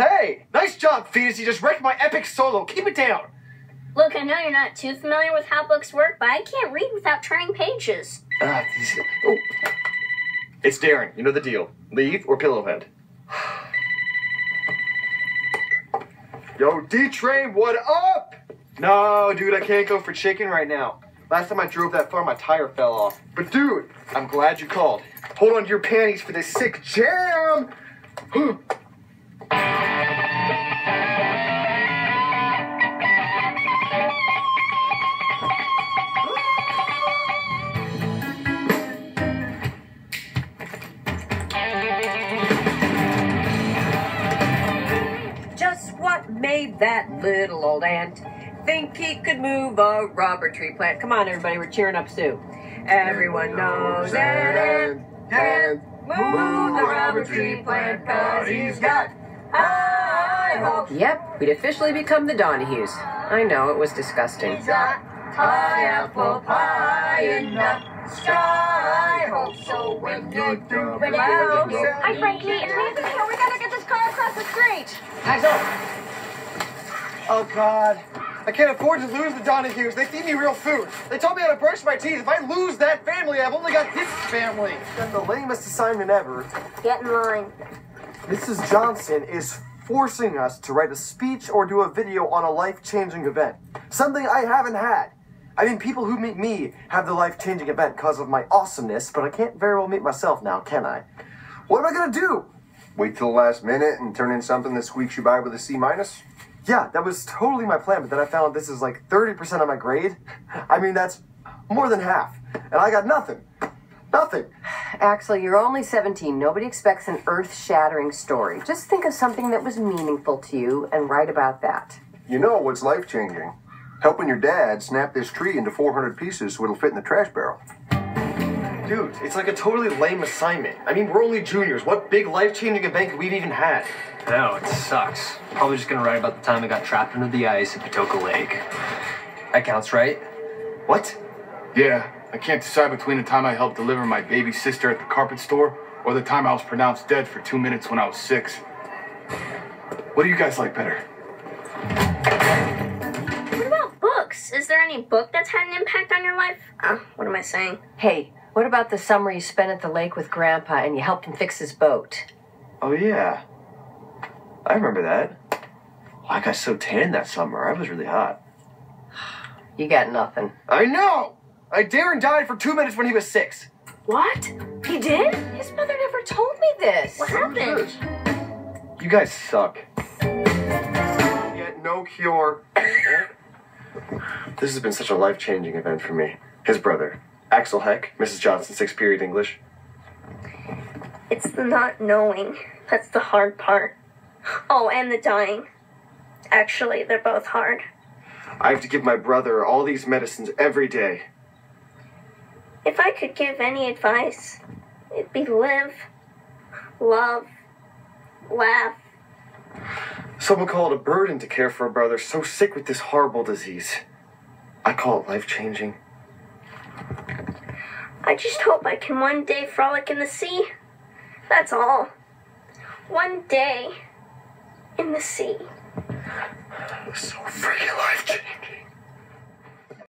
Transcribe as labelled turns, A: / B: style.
A: Hey, nice job, Fetus. You just wrecked my epic solo. Keep it down.
B: Look, I know you're not too familiar with how books work, but I can't read without turning pages.
A: Ah, oh. It's Darrin. You know the deal. Leave or pillowhead. Yo, D-Train, what up? No, dude, I can't go for chicken right now. Last time I drove that far, my tire fell off. But dude, I'm glad you called. Hold on to your panties for this sick jam.
C: made that little old ant think he could move a rubber tree plant? Come on, everybody, we're cheering up Sue. Everyone knows that ant can move the rubber tree plant cause he's got high hopes. Yep, we'd officially become the Donahues. I know, it was disgusting.
B: He's got high apple pie in the sky. Hope so when you do it out. Hi, Frankie. It's me, Anthony. We gotta get this car across the street.
A: Guys, up. Oh, God. I can't afford to lose the Donahues. They feed me real food. They told me how to brush my teeth. If I lose that family, I've only got this family. That's the lamest assignment ever.
B: Get in line.
A: Mrs. Johnson is forcing us to write a speech or do a video on a life-changing event. Something I haven't had. I mean, people who meet me have the life-changing event because of my awesomeness, but I can't very well meet myself now, can I? What am I gonna do?
D: Wait till the last minute and turn in something that squeaks you by with a C minus?
A: Yeah, that was totally my plan, but then I found this is like 30% of my grade. I mean, that's more than half. And I got nothing. Nothing.
C: Axl, you're only 17. Nobody expects an earth shattering story. Just think of something that was meaningful to you and write about that.
D: You know what's life changing? Helping your dad snap this tree into 400 pieces so it'll fit in the trash barrel.
A: Dude, it's like a totally lame assignment. I mean, we're only juniors. What big life-changing event we've even had?
E: No, it sucks. Probably just gonna write about the time I got trapped under the ice at Patoka Lake. That counts, right?
A: What?
F: Yeah, I can't decide between the time I helped deliver my baby sister at the carpet store or the time I was pronounced dead for two minutes when I was six. What do you guys like better?
B: What about books? Is there any book that's had an impact on your life? Uh, what am I saying?
C: Hey, what about the summer you spent at the lake with Grandpa and you helped him fix his boat?
A: Oh, yeah. I remember that. I got so tan that summer. I was really hot.
C: You got nothing.
A: I know! I Darrin died for two minutes when he was six.
C: What? He did? His mother never told me this.
B: What happened?
A: You guys suck. Yet no cure. this has been such a life changing event for me. His brother, Axl Heck, Mrs. Johnson, sixth period English.
B: It's the not knowing. That's the hard part. Oh, and the dying. Actually, they're both hard.
A: I have to give my brother all these medicines every day.
B: If I could give any advice, it'd be live, love, laugh.
A: Someone call it a burden to care for a brother so sick with this horrible disease. I call it life changing.
B: I just hope I can one day frolic in the sea. That's all. One day in the sea.
A: So freaking life changing.